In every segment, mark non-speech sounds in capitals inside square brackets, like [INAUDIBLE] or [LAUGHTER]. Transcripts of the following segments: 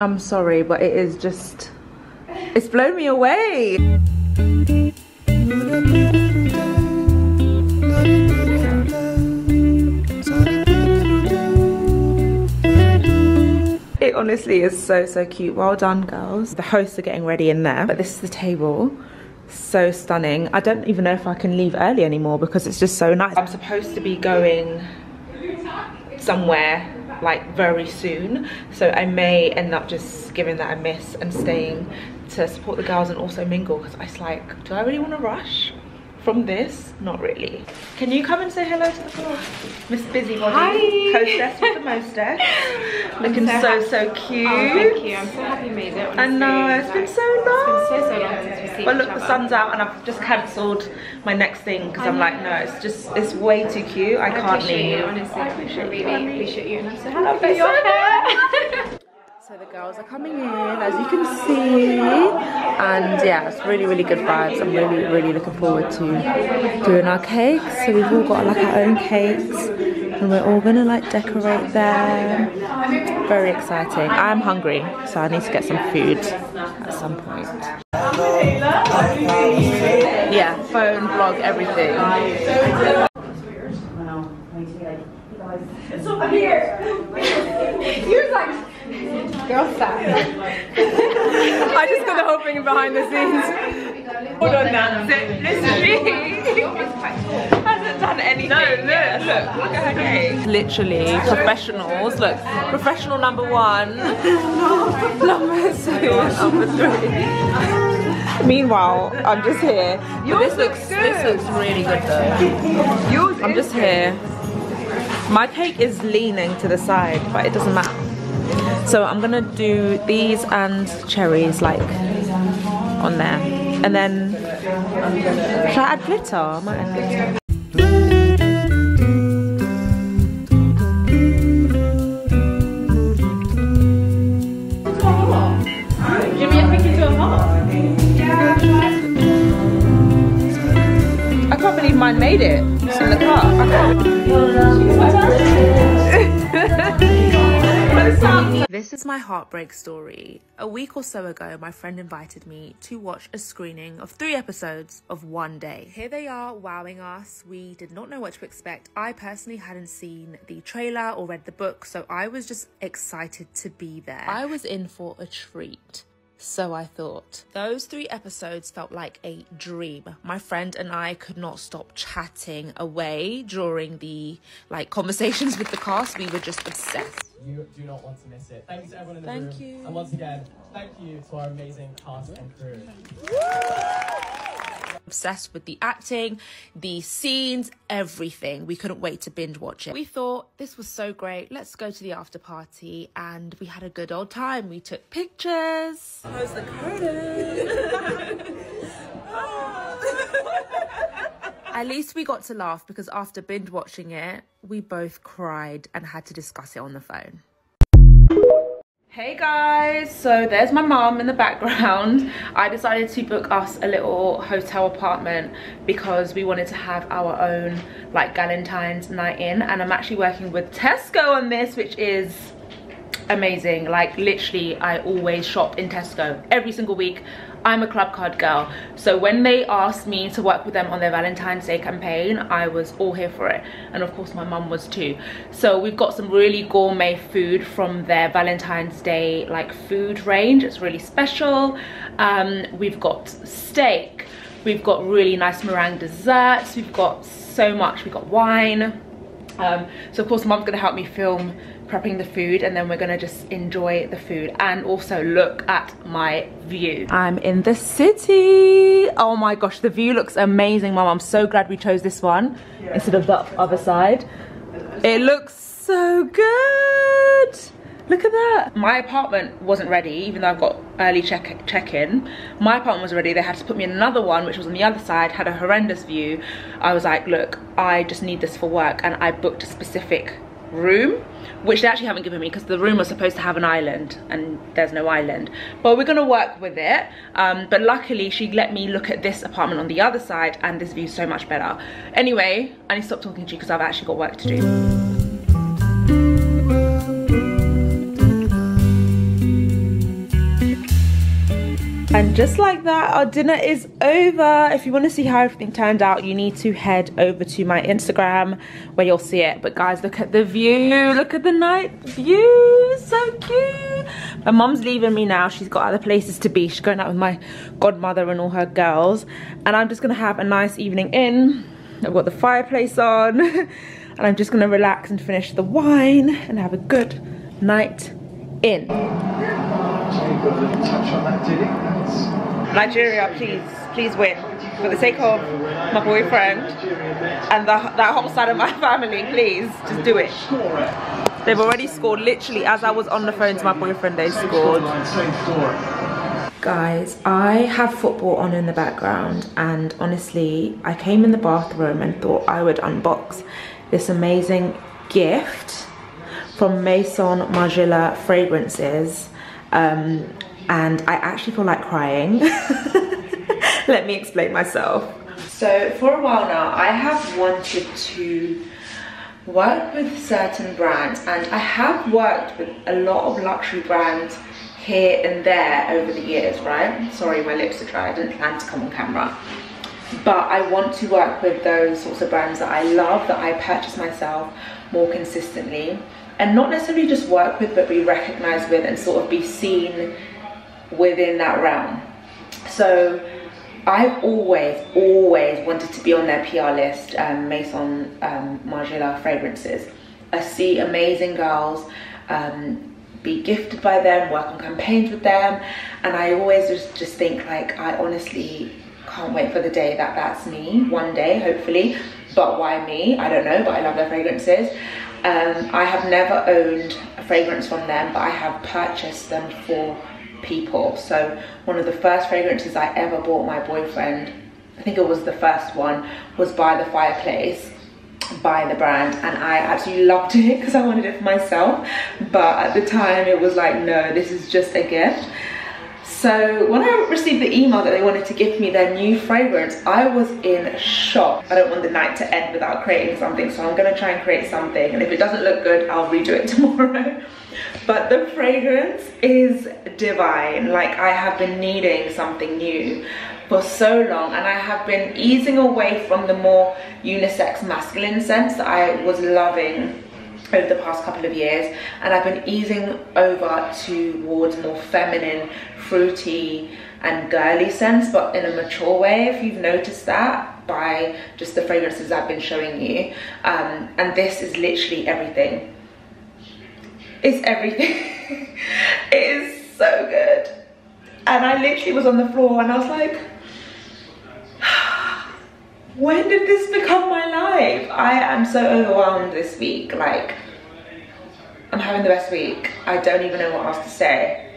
I'm sorry, but it is just, it's blown me away. It honestly is so, so cute. Well done, girls. The hosts are getting ready in there, but this is the table. So stunning. I don't even know if I can leave early anymore because it's just so nice. I'm supposed to be going somewhere like very soon. So I may end up just giving that a miss and staying to support the girls and also mingle because it's like do I really want to rush from this? Not really. Can you come and say hello to the vlog miss busybody Hi. hostess with the mostess [LAUGHS] looking so so so, cute Oh, thank you. I'm so happy you made it. Honestly. I know it's been so nice It's been so so long since we've seen but each look the sun's out and I've just cancelled my next thing because I'm like no it's just it's way too cute. I, I can't appreciate leave. you, honestly. I appreciate really you, I really appreciate you, and I'm so happy you so you're here. So the girls are coming in, as you can see, and yeah, it's really, really good vibes. I'm really, really looking forward to doing our cakes. So we've all got like our own cakes, and we're all gonna like decorate them. Very exciting. I'm hungry, so I need to get some food at some point. Yeah, phone, vlog, everything. Girl, stop. I just got the whole thing behind the scenes. Hold on now. Literally hasn't done anything. No, look, look, look at her cake. Literally, professionals. Look, professional number one, number two, number three. Meanwhile, I'm just here. But this looks this looks really good though. Yours I'm just here. My cake is leaning to the side, but it doesn't matter. So I'm gonna do these and cherries like on there. And then should I add glitter? I might add glitter. Jimmy, I think you to a hot. I can't believe mine made it in the car. This is my heartbreak story. A week or so ago, my friend invited me to watch a screening of three episodes of One Day. Here they are, wowing us. We did not know what to expect. I personally hadn't seen the trailer or read the book, so I was just excited to be there. I was in for a treat. So I thought. Those three episodes felt like a dream. My friend and I could not stop chatting away during the like conversations with the cast. We were just obsessed. You do not want to miss it. Thank you to everyone in the Thank room. you. And once again, thank you to our amazing cast and crew. Obsessed with the acting, the scenes, everything. We couldn't wait to binge watch it. We thought this was so great. Let's go to the after party and we had a good old time. We took pictures. Close the curtain. [LAUGHS] At least we got to laugh because after binge watching it, we both cried and had to discuss it on the phone. Hey guys, so there's my mum in the background. I decided to book us a little hotel apartment because we wanted to have our own like Galentine's night in and I'm actually working with Tesco on this which is amazing like literally i always shop in tesco every single week i'm a club card girl. So when they asked me to work with them on their valentine's day campaign i was all here for it. And of course my mum was too. So we've got some really gourmet food from their valentine's day like food range. It's really special. Um, we've got steak. We've got really nice meringue desserts. We've got so much. We've got wine. Um, so of course mom's gonna help me film prepping the food and then we're gonna just enjoy the food and also look at my view. I'm in the city. Oh my gosh, the view looks amazing, mom. I'm so glad we chose this one instead of the other side. It looks so good. Look at that. My apartment wasn't ready, even though I've got early check check-in. My apartment was ready. They had to put me in another one, which was on the other side, had a horrendous view. I was like, look, I just need this for work. And I booked a specific room, which they actually haven't given me because the room was supposed to have an island and there's no island. But we're gonna work with it. Um, but luckily she let me look at this apartment on the other side and this view's so much better. Anyway, I need to stop talking to you because I've actually got work to do. Just like that, our dinner is over. If you want to see how everything turned out, you need to head over to my Instagram where you'll see it. But guys, look at the view. Look at the night view. So cute. My mom's leaving me now. She's got other places to be. She's going out with my godmother and all her girls. And I'm just to have a nice evening in. I've got the fireplace on. [LAUGHS] and I'm just to relax and finish the wine and have a good night in. Nigeria, please, please win. For the sake of my boyfriend and the, that whole side of my [LAUGHS] family, please, just do it. They've already scored, literally, as I was on the phone to my boyfriend, they scored. Guys, I have football on in the background and honestly, I came in the bathroom and thought I would unbox this amazing gift from Maison Margiela Fragrances. Um, and I actually feel like crying. [LAUGHS] Let me explain myself. So for a while now, I have wanted to work with certain brands and I have worked with a lot of luxury brands here and there over the years, right? Sorry, my lips are dry, I didn't plan to come on camera. But I want to work with those sorts of brands that I love, that I purchase myself more consistently. And not necessarily just work with, but be recognized with and sort of be seen within that realm. So I've always, always wanted to be on their PR list, um, Maison um, Margiela fragrances. I see amazing girls um, be gifted by them, work on campaigns with them, and I always just, just think like, I honestly can't wait for the day that that's me, one day, hopefully. But why me? I don't know, but I love their fragrances. Um, I have never owned a fragrance from them, but I have purchased them for people. So one of the first fragrances I ever bought my boyfriend, I think it was the first one, was by the fireplace by the brand and I absolutely loved [LAUGHS] it because I wanted it for myself but at the time it was like no this is just a gift so when I received the email that they wanted to give me their new fragrance I was in shock. I don't want the night to end without creating something so I'm gonna try and create something and if it doesn't look good I'll redo it [LAUGHS] tomorrow. But the fragrance is divine. Like I have been needing something new for so long and I have been easing away from the more unisex masculine scents that I was loving over the past couple of years and I've been easing over towards more feminine, fruity and girly scents but in a mature way if you've noticed that by just the fragrances I've been showing you. Um, and this is literally everything. It's everything. [LAUGHS] It is so good. And I literally was on the floor and I was like when did this become my life? I am so overwhelmed this week. Like, I'm having the best week. I don't even know what else to say.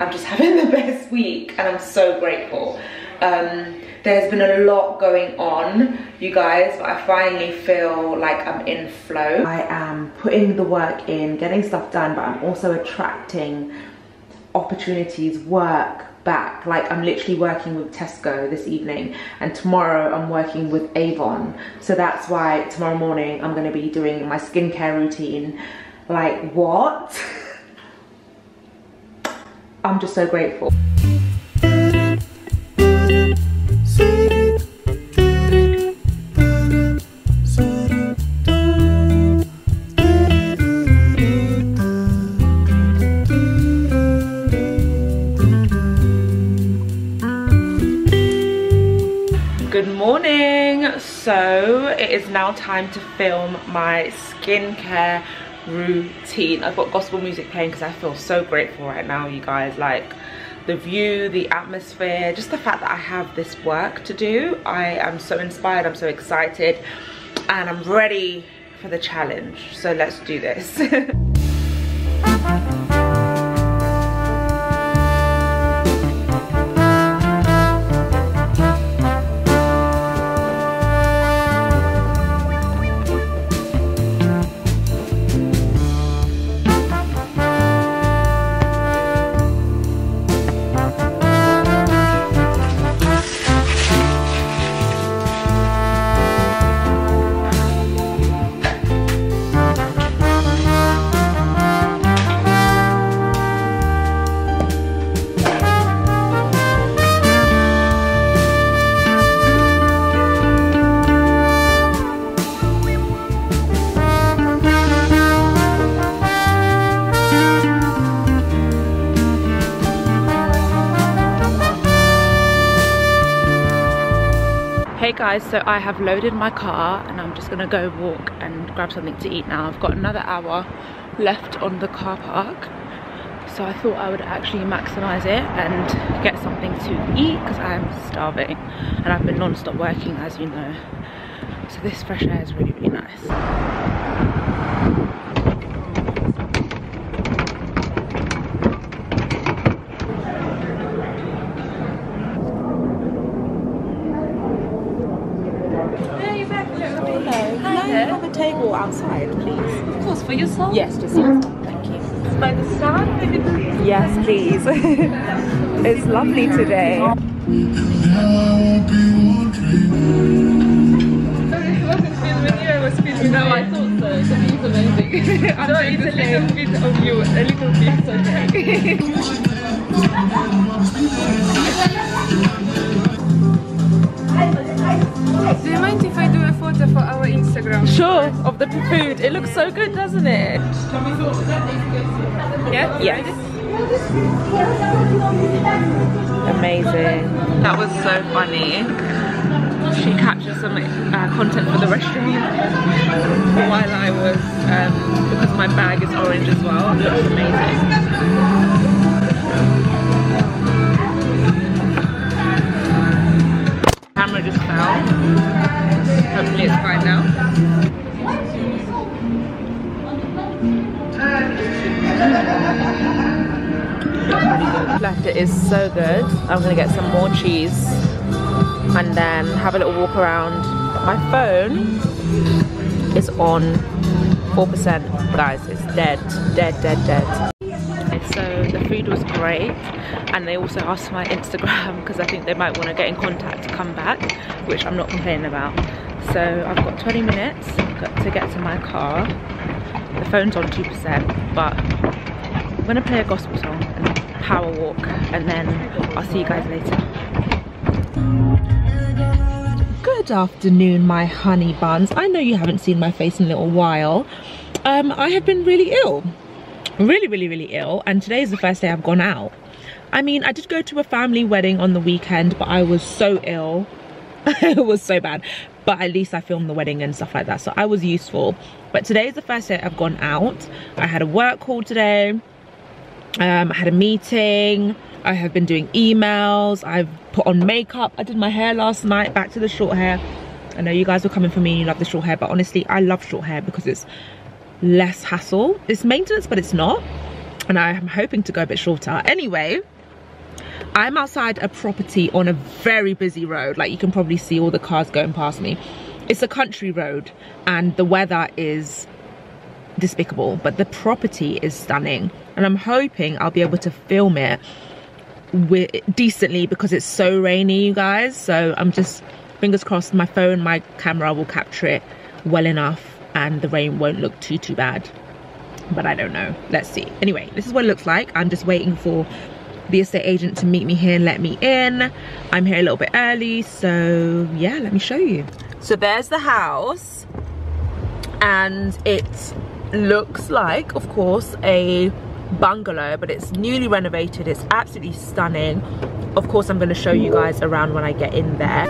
I'm just [LAUGHS] having the best week and I'm so grateful. Um, there's been a lot going on, you guys, but I finally feel like I'm in flow. I am putting the work in, getting stuff done, but I'm also attracting opportunities, work, back. Like I'm literally working with Tesco this evening and tomorrow I'm working with Avon. So that's why tomorrow morning I'm gonna be doing my skincare routine. Like what? [LAUGHS] I'm just so grateful. So it is now time to film my skincare routine. I've got gospel music playing because i feel so grateful right now you guys. Like the view the atmosphere just the fact that i have this work to do. I am so inspired i'm so excited and i'm ready for the challenge. So let's do this [LAUGHS] guys, so I have loaded my car and I'm just gonna go walk and grab something to eat now. I've got another hour left on the car park. So I thought I would actually maximize it and get something to eat because I am starving and I've been non-stop working as you know. So this fresh air is really, really nice. have a table outside, please? Of course, for yourself. Yes, just yes. Mm-hmm. Thank you. By the sun. Yes, please. [LAUGHS] it's lovely today. No, I [LAUGHS] thought so. [LAUGHS] The view's amazing. I'm no, it's a little bit of you, a little bit, okay. Of the food. It looks so good, doesn't it? Yeah? Yes. Amazing. That was so funny. She captured some uh, content for the restaurant while I was, um, because my bag is orange as well. It looks amazing. Camera just fell. Hopefully it's fine now. Latte is so good. I'm gonna get some more cheese and then have a little walk around. My phone is on 4%, guys. It's dead, dead, dead, dead. So the food was great and they also asked for my Instagram because I think they might want to get in contact to come back, which I'm not complaining about. So I've got 20 minutes to get to my car. The phone's on 2%, but I'm gonna play a gospel song power walk and then I'll see you guys later. Good afternoon, my honey buns. I know you haven't seen my face in a little while. Um, I have been really ill. Really, really, really ill. And today is the first day I've gone out. I mean, I did go to a family wedding on the weekend, but I was so ill. [LAUGHS] it was so bad. But at least I filmed the wedding and stuff like that. So I was useful. But today is the first day I've gone out. I had a work call today. Um, I had a meeting. I have been doing emails. I've put on makeup. I did my hair last night. Back to the short hair. I know you guys were coming for me and you love the short hair. But honestly, I love short hair because it's less hassle. It's maintenance, but it's not. And I'm hoping to go a bit shorter. Anyway, I'm outside a property on a very busy road. Like you can probably see all the cars going past me. It's a country road and the weather is despicable, but the property is stunning. And I'm hoping I'll be able to film it with decently because it's so rainy, you guys. So I'm just fingers crossed my phone, my camera will capture it well enough and the rain won't look too too bad. But I don't know. Let's see. Anyway, this is what it looks like. I'm just waiting for the estate agent to meet me here and let me in. I'm here a little bit early, so yeah, let me show you. So there's the house and it looks like, of course, a bungalow, but it's newly renovated. It's absolutely stunning. Of course, I'm gonna show you guys around when I get in there.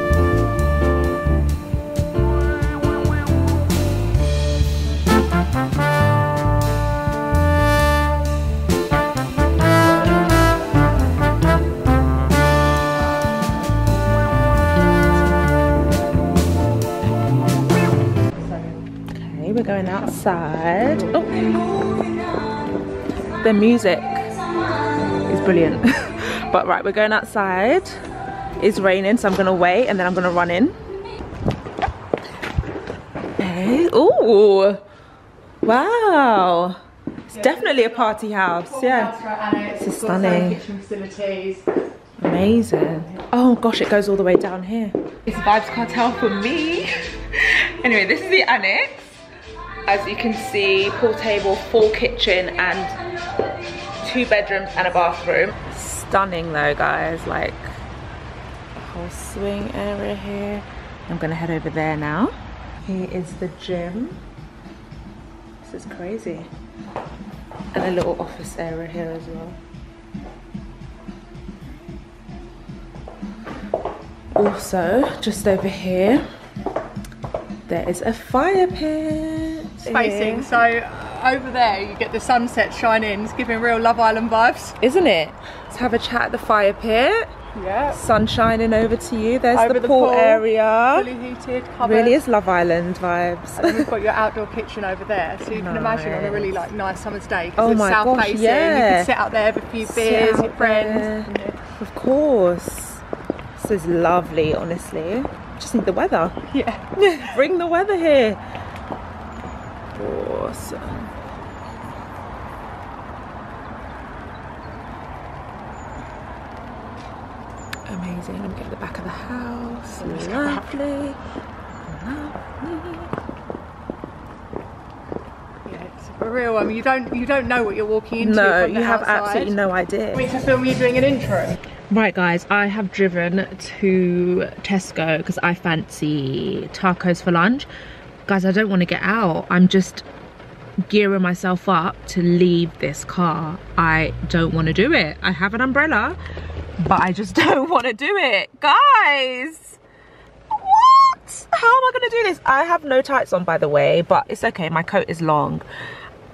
Okay, we're going outside. Oh, the music is brilliant. [LAUGHS] but right, we're going outside. It's raining, so I'm gonna wait and then I'm gonna run in. Okay. Ooh, wow. It's definitely a party house. Yeah, This is stunning. Kitchen facilities. Amazing. Oh gosh, it goes all the way down here. It's Vibes Cartel for me. [LAUGHS] anyway, this is the annex. As you can see, pool table, full kitchen and two bedrooms and a bathroom. Stunning though, guys. Like a whole swing area here. I'm gonna head over there now. Here is the gym. This is crazy. And a little office area here as well. Also, just over here, there is a fire pit. Spacing. So over there, you get the sunset shining. It's giving real Love Island vibes. Isn't it? Let's have a chat at the fire pit. Yeah. Sun shining over to you. There's Over the, the pool, pool. area. Fully heated. Covered. Really is Love Island vibes. And we've got your outdoor kitchen over there, so you can imagine on a really like nice summer's day. 'cause Oh it's my south gosh, facing. You yeah. can sit out there with a few beers, your friends. there. Of course. This is lovely, honestly. Just need the weather. [LAUGHS] Yeah. [LAUGHS] Bring the weather here. Awesome. Amazing. Let me get to the back of the house. Lovely. Lovely. Yeah, it's for real. I mean, you don't you don't know what you're walking into. No, from the you have outside. absolutely no idea. Want me to film you doing an intro? Right, guys, I have driven to Tesco because I fancy tacos for lunch. Guys, I don't want to get out. I'm just gearing myself up to leave this car. I don't want to do it. I have an umbrella, but I just [LAUGHS] don't want to do it. Guys, what? How am I going to do this? I have no tights on, by the way, but it's okay. My coat is long.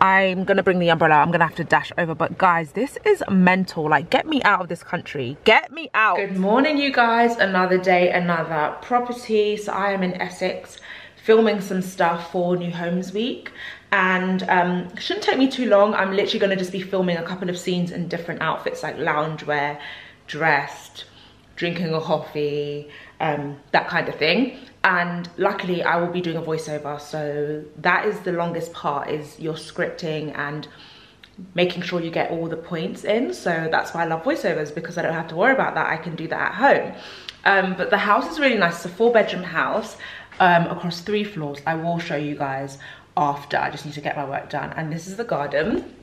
I'm gonna bring the umbrella. I'm gonna have to dash over. But guys, this is mental. Like, get me out of this country. Get me out. Good morning, you guys. Another day, another property. So I am in Essex filming some stuff for New Homes Week. And um, shouldn't take me too long. I'm literally gonna just be filming a couple of scenes in different outfits like loungewear, dressed, drinking a coffee, um, that kind of thing. And luckily I will be doing a voiceover. So that is the longest part is your scripting and making sure you get all the points in. So that's why I love voiceovers because I don't have to worry about that. I can do that at home. Um, but the house is really nice. It's a four bedroom house um, across three floors. I will show you guys after. I just need to get my work done. And this is the garden.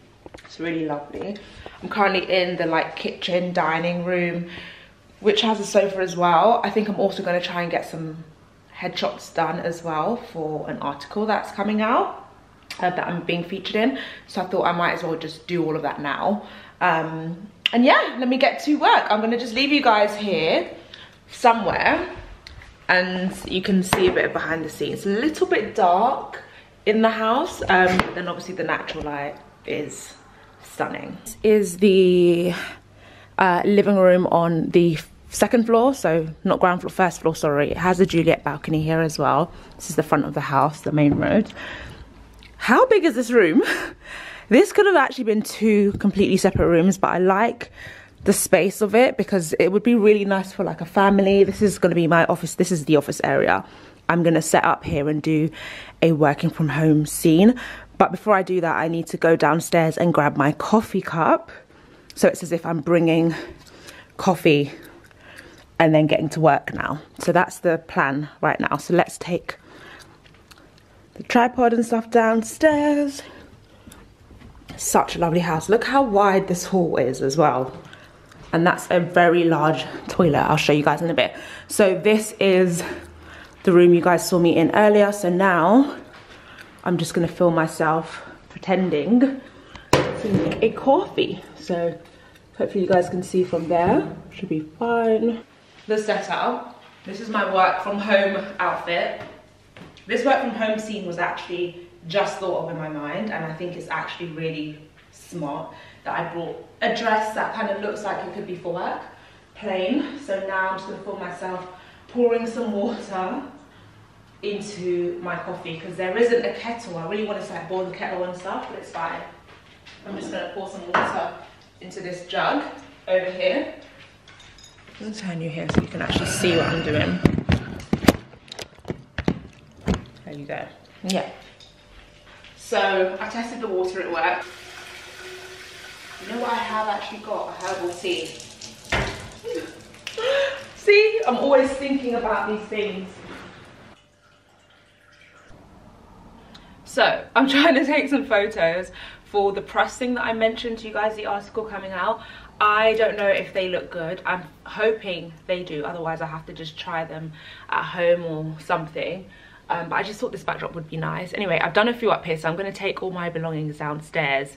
It's really lovely. I'm currently in the like kitchen dining room, which has a sofa as well. I think I'm also going to try and get some headshots done as well for an article that's coming out uh, that I'm being featured in. So I thought I might as well just do all of that now. Um, and yeah, let me get to work. I'm going to just leave you guys here somewhere and you can see a bit of behind the scenes. A little bit dark in the house, um, but then obviously the natural light is stunning. This is the uh, living room on the second floor, so not ground floor, first floor, sorry. It has a Juliet balcony here as well. This is the front of the house, the main road. How big is this room? [LAUGHS] this could have actually been two completely separate rooms, but I like the space of it because it would be really nice for like a family. This is going to be my office. This is the office area. I'm going to set up here and do a working from home scene. But before I do that, I need to go downstairs and grab my coffee cup. So it's as if I'm bringing coffee and then getting to work now. So that's the plan right now. So let's take the tripod and stuff downstairs. Such a lovely house. Look how wide this hall is as well. And that's a very large toilet. I'll show you guys in a bit. So this is the room you guys saw me in earlier. So now I'm just gonna film myself pretending to make a coffee. So hopefully you guys can see from there. Should be fine. The setup. This is my work from home outfit. This work from home scene was actually just thought of in my mind and I think it's actually really smart that I brought a dress that kind of looks like it could be for work, plain. So now I'm just gonna film myself pouring some water into my coffee because there isn't a kettle. I really want to like boil the kettle and stuff, but it's fine. I'm just gonna pour some water into this jug over here. I'll turn you here so you can actually see what I'm doing. There you go. Yeah. So I tested the water, it worked. You know what I have actually got? A herbal tea. [GASPS] See, I'm always thinking about these things. So I'm [LAUGHS] trying to take some photos for the press thing that I mentioned to you guys, the article coming out. I don't know if they look good. I'm hoping they do, otherwise I have to just try them at home or something. Um, but I just thought this backdrop would be nice. Anyway, I've done a few up here, so I'm gonna take all my belongings downstairs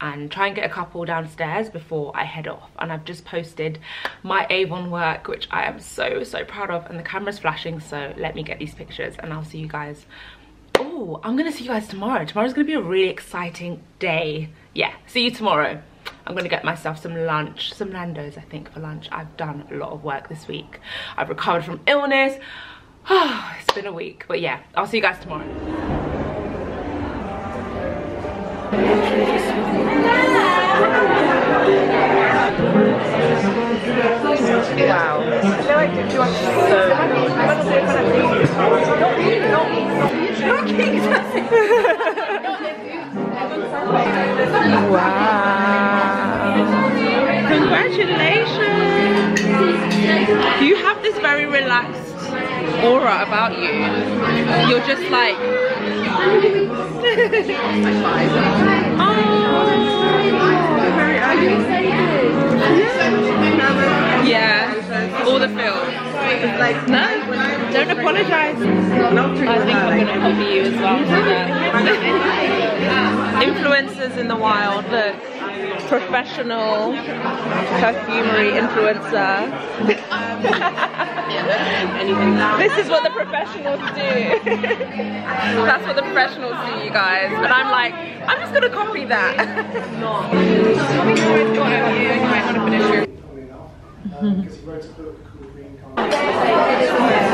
and try and get a couple downstairs before I head off. And I've just posted my Avon work, which I am so, so proud of. And the camera's flashing, so let me get these pictures and I'll see you guys. Oh, I'm gonna see you guys tomorrow. Tomorrow's gonna be a really exciting day. Yeah, see you tomorrow. I'm gonna get myself some lunch, some Nando's I think for lunch. I've done a lot of work this week. I've recovered from illness. [SIGHS] it's been a week, but yeah, I'll see you guys tomorrow. Wow. No, I did. You actually. wow. Congratulations. You have this very relaxed aura about you. You're just like [LAUGHS] oh. Yeah, all the. Like no, don't apologize. I think I'm gonna copy you as well. Influencers in the wild. Look, professional perfumery influencer. [LAUGHS] this is what the professionals do. [LAUGHS] That's what the professionals do, you guys. And I'm like, I'm just gonna copy that. [LAUGHS] Um, because he wrote a book called Reincarnation.